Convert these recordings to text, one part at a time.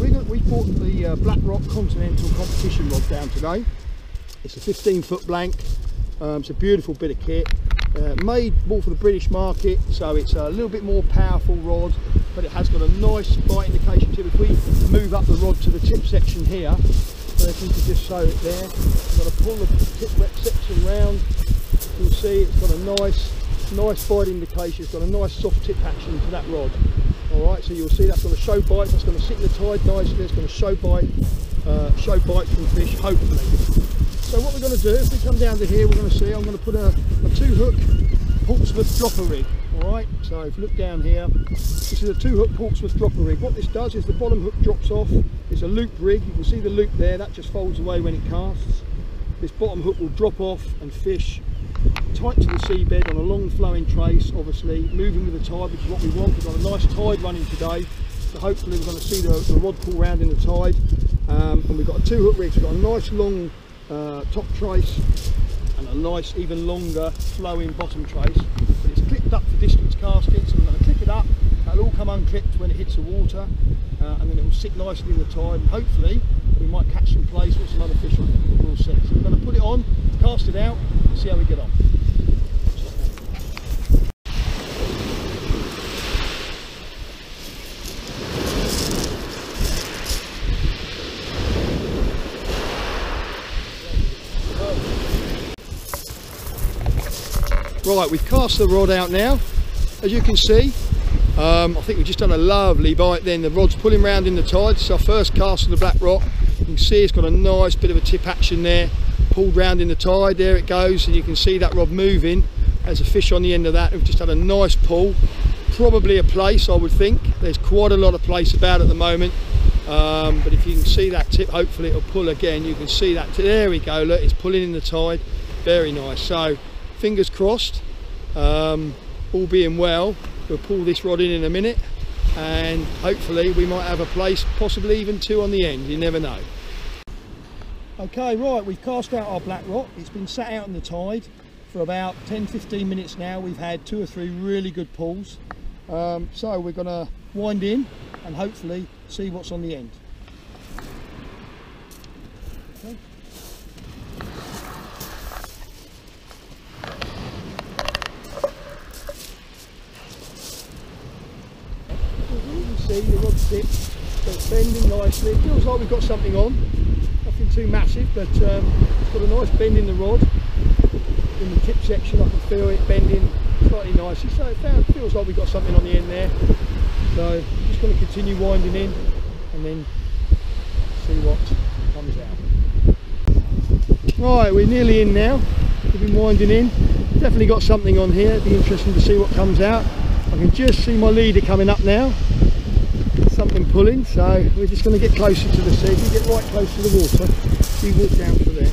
we, got, we the uh, Blackrock Continental competition rod down today. It's a 15 foot blank. Um, it's a beautiful bit of kit. Uh, made more for the British market, so it's a little bit more powerful rod, but it has got a nice bite indication tip. If we move up the rod to the tip section here, so if you could just show it there, I'm going to pull the tip section round. You'll see it's got a nice, nice bite indication. It's got a nice soft tip action to that rod. All right, so you'll see that's going to show bite. That's going to sit in the tide nicely. It's going to show bite, uh, show bite from fish, hopefully. So what we're going to do, if we come down to here, we're going to see I'm going to put a, a two hook Portsmouth dropper rig. Alright, so if you look down here, this is a two hook Portsmouth dropper rig. What this does is the bottom hook drops off. It's a loop rig. You can see the loop there, that just folds away when it casts. This bottom hook will drop off and fish tight to the seabed on a long flowing trace, obviously, moving with the tide, which is what we want. We've got a nice tide running today, so hopefully we're going to see the, the rod pull round in the tide. Um, and we've got a two hook rig, so we've got a nice long uh, top trace and a nice even longer flowing bottom trace. But it's clipped up for distance casting so we're going to clip it up. That'll all come unclipped when it hits the water uh, and then it will sit nicely in the tide. And hopefully we might catch some plaice with some other fish on it. We'll see. So we're going to put it on cast it out and see how we get on Right, we've cast the rod out now. As you can see, um, I think we've just done a lovely bite then. The rod's pulling round in the tide. It's our first cast of the Blackrock. You can see it's got a nice bit of a tip action there. Pulled round in the tide, there it goes. And you can see that rod moving. There's a fish on the end of that. We've just had a nice pull. Probably a plaice, I would think. There's quite a lot of plaice about at the moment. Um, but if you can see that tip, hopefully it'll pull again. You can see that. There we go, look, it's pulling in the tide. Very nice. So fingers crossed. Um, all being well we'll pull this rod in in a minute and hopefully we might have a plaice possibly even two on the end you never know. Okay right we've cast out our Blackrock it's been sat out in the tide for about 10-15 minutes now. We've had two or three really good pulls. Um, so we're going to wind in and hopefully see what's on the end. See it's bending nicely. It feels like we've got something on, nothing too massive, but um, it's got a nice bend in the rod. In the tip section I can feel it bending slightly nicely, so it feels like we've got something on the end there. So I'm just going to continue winding in and then see what comes out. Right, we're nearly in now. We've been winding in. Definitely got something on here. It'd be interesting to see what comes out. I can just see my leader coming up now something pulling so we're just going to get closer to the sea. We get right close to the water we walk down to there.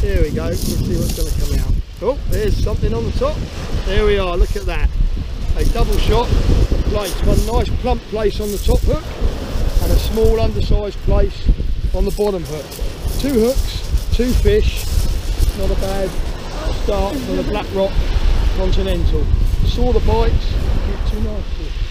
There we go. Let's see what's going to come out. Oh there's something on the top. There we are. Look at that. A double shot. Plaice. One nice plump plaice on the top hook and a small undersized plaice on the bottom hook. Two hooks two fish. Not a bad start for the Blackrock continental. Saw the bites. Too nice